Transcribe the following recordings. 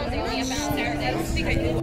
was only about Saturdays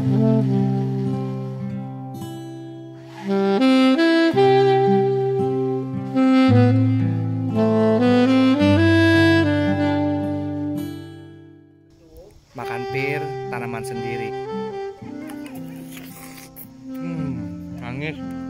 Makan pir tanaman sendiri. Hmm, nangis.